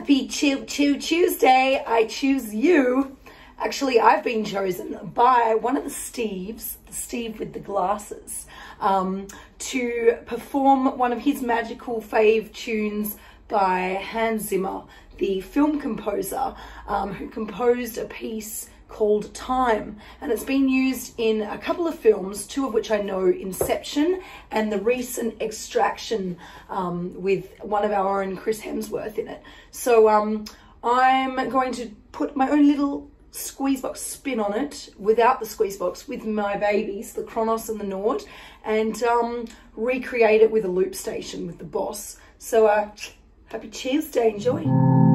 Happy Chew Chew Tuesday. I choose you. Actually, I've been chosen by one of the Steves, the Steve with the glasses, um, to perform one of his magical fave tunes by Hans Zimmer, the film composer, um, who composed a piece called Time. And it's been used in a couple of films, two of which I know, Inception and the recent Extraction um, with one of our own Chris Hemsworth in it. So um, I'm going to put my own little squeeze box spin on it without the squeeze box with my babies, the Kronos and the Nord, and um, recreate it with a loop station with the boss. So uh, happy Tuesday, enjoy.